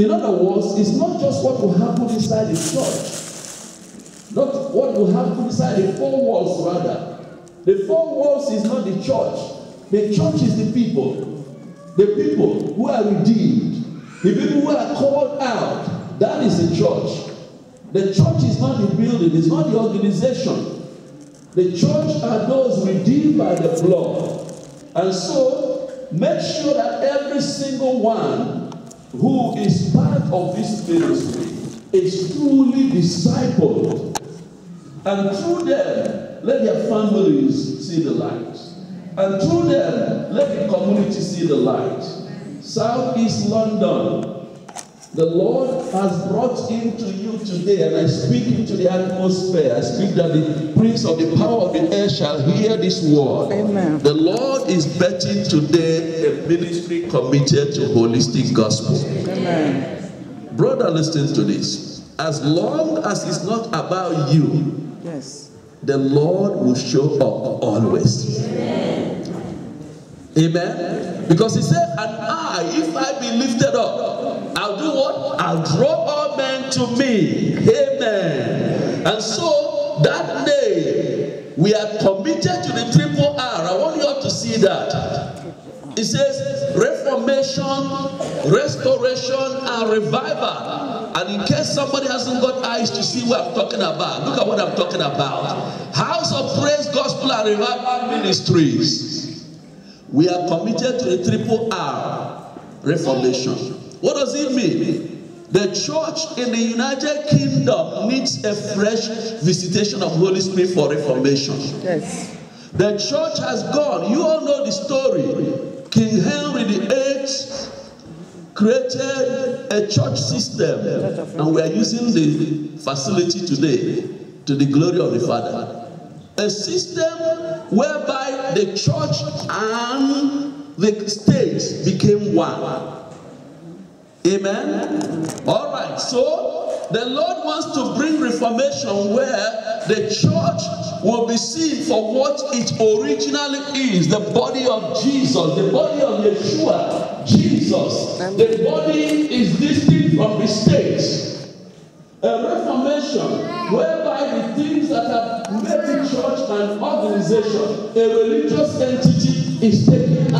In other words, it's not just what will happen inside the church, not what will happen inside the four walls, rather. The four walls is not the church. The church is the people. The people who are redeemed. The people who are called out. That is the church. The church is not the building, it's not the organization. The church are those redeemed by the blood. And so, make sure that every single one who is part of this ministry is truly discipled. And through them, let their families see the light. And through them, let the community see the light. Southeast London, the Lord has brought into you today, and I speak into the atmosphere. I speak that the prince of the power of the air shall hear this word. Amen. The Lord is betting today a ministry committed to holistic gospel. Amen. Brother, listen to this. As long as it's not about you, Yes. the Lord will show up always. Amen. Because he said, And I, if I be lifted up, I'll do what? I'll draw all men to me. Amen. And so that day, we are committed to the triple R. I want you all to see that. It says reformation, restoration, and revival. And in case somebody hasn't got eyes to see what I'm talking about, look at what I'm talking about. House of Praise Gospel and Revival Ministries. We are committed to the triple R reformation. What does it mean? The church in the United Kingdom needs a fresh visitation of Holy Spirit for reformation. Yes. The church has gone. You all know the story. King Henry VIII created a church system, and we are using the facility today to the glory of the Father. A system whereby the church and the state became one. Amen. All right. So the Lord wants to bring reformation where the church will be seen for what it originally is the body of Jesus, the body of Yeshua, Jesus. The body is distinct from the state. A reformation whereby the things that have made the church an organization, a religious entity, is taken